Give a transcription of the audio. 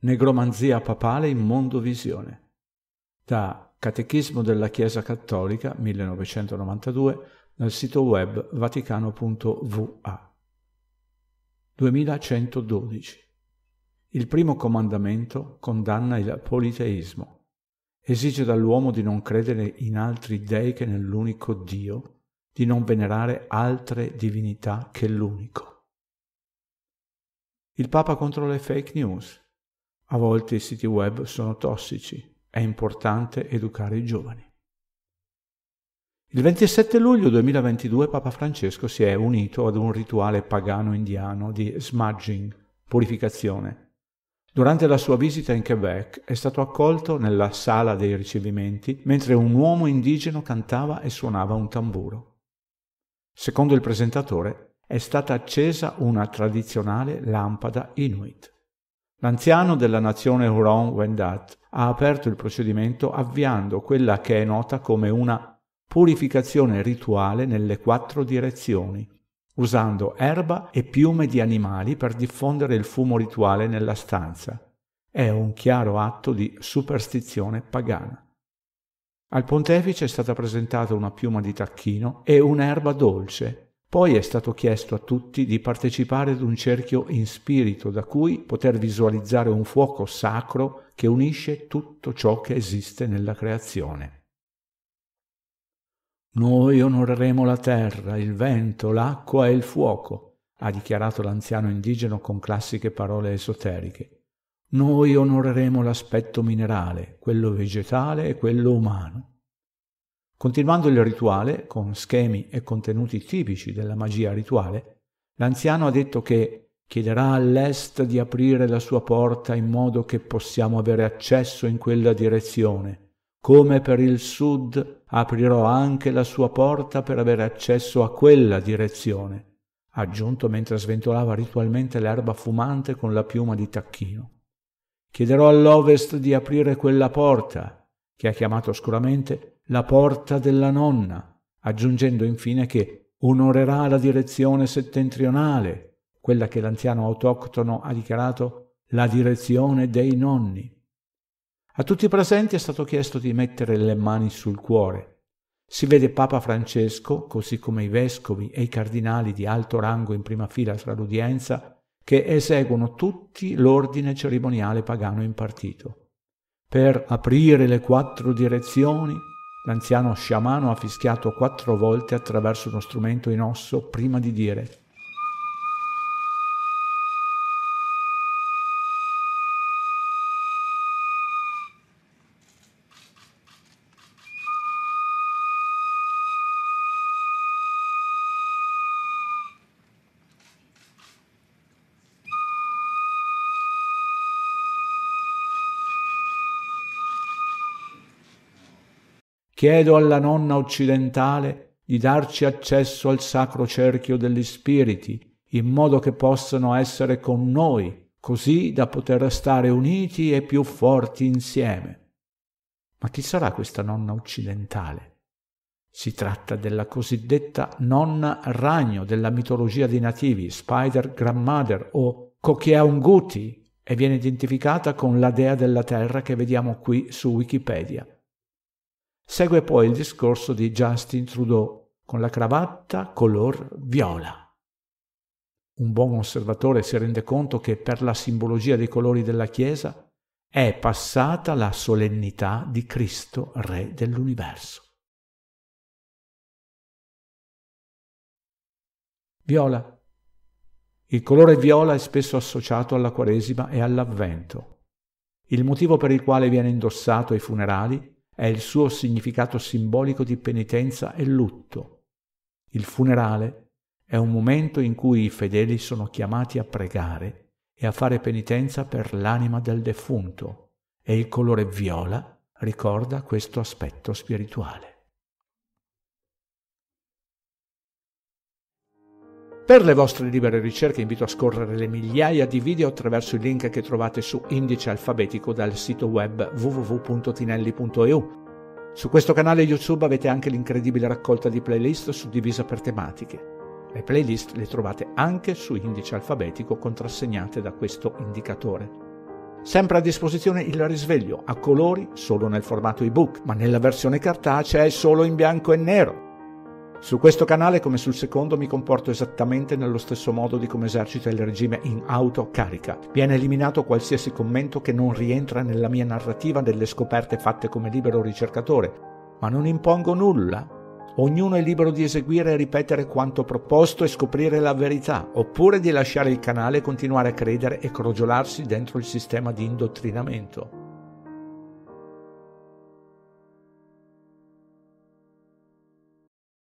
Negromanzia papale in mondovisione. Da Catechismo della Chiesa Cattolica 1992 nel sito web vaticano.va. 2112. Il primo comandamento condanna il politeismo. Esige dall'uomo di non credere in altri dei che nell'unico Dio, di non venerare altre divinità che l'unico. Il Papa contro le fake news. A volte i siti web sono tossici, è importante educare i giovani. Il 27 luglio 2022 Papa Francesco si è unito ad un rituale pagano indiano di smudging, purificazione, Durante la sua visita in Quebec è stato accolto nella sala dei ricevimenti mentre un uomo indigeno cantava e suonava un tamburo. Secondo il presentatore è stata accesa una tradizionale lampada Inuit. L'anziano della nazione Huron-Wendat ha aperto il procedimento avviando quella che è nota come una purificazione rituale nelle quattro direzioni, usando erba e piume di animali per diffondere il fumo rituale nella stanza. È un chiaro atto di superstizione pagana. Al pontefice è stata presentata una piuma di tacchino e un'erba dolce. Poi è stato chiesto a tutti di partecipare ad un cerchio in spirito da cui poter visualizzare un fuoco sacro che unisce tutto ciò che esiste nella creazione. Noi onoreremo la terra, il vento, l'acqua e il fuoco, ha dichiarato l'anziano indigeno con classiche parole esoteriche. Noi onoreremo l'aspetto minerale, quello vegetale e quello umano. Continuando il rituale, con schemi e contenuti tipici della magia rituale, l'anziano ha detto che chiederà all'est di aprire la sua porta in modo che possiamo avere accesso in quella direzione come per il sud aprirò anche la sua porta per avere accesso a quella direzione, aggiunto mentre sventolava ritualmente l'erba fumante con la piuma di tacchino. Chiederò all'ovest di aprire quella porta, che ha chiamato oscuramente la porta della nonna, aggiungendo infine che onorerà la direzione settentrionale, quella che l'anziano autoctono ha dichiarato la direzione dei nonni. A tutti i presenti è stato chiesto di mettere le mani sul cuore. Si vede Papa Francesco, così come i vescovi e i cardinali di alto rango in prima fila tra l'udienza, che eseguono tutti l'ordine cerimoniale pagano impartito. Per aprire le quattro direzioni, l'anziano sciamano ha fischiato quattro volte attraverso uno strumento in osso prima di dire Chiedo alla nonna occidentale di darci accesso al sacro cerchio degli spiriti, in modo che possano essere con noi, così da poter stare uniti e più forti insieme. Ma chi sarà questa nonna occidentale? Si tratta della cosiddetta nonna ragno della mitologia dei nativi, Spider Grandmother o Kokyeunguti, e viene identificata con la dea della terra che vediamo qui su Wikipedia. Segue poi il discorso di Justin Trudeau con la cravatta color viola. Un buon osservatore si rende conto che per la simbologia dei colori della Chiesa è passata la solennità di Cristo, Re dell'universo. Viola. Il colore viola è spesso associato alla Quaresima e all'Avvento. Il motivo per il quale viene indossato ai funerali è il suo significato simbolico di penitenza e lutto. Il funerale è un momento in cui i fedeli sono chiamati a pregare e a fare penitenza per l'anima del defunto e il colore viola ricorda questo aspetto spirituale. Per le vostre libere ricerche invito a scorrere le migliaia di video attraverso il link che trovate su indice alfabetico dal sito web www.tinelli.eu. Su questo canale YouTube avete anche l'incredibile raccolta di playlist suddivisa per tematiche. Le playlist le trovate anche su indice alfabetico contrassegnate da questo indicatore. Sempre a disposizione il risveglio, a colori solo nel formato ebook, ma nella versione cartacea è solo in bianco e nero. Su questo canale, come sul secondo, mi comporto esattamente nello stesso modo di come esercita il regime in autocarica. Viene eliminato qualsiasi commento che non rientra nella mia narrativa delle scoperte fatte come libero ricercatore, ma non impongo nulla. Ognuno è libero di eseguire e ripetere quanto proposto e scoprire la verità, oppure di lasciare il canale e continuare a credere e crogiolarsi dentro il sistema di indottrinamento.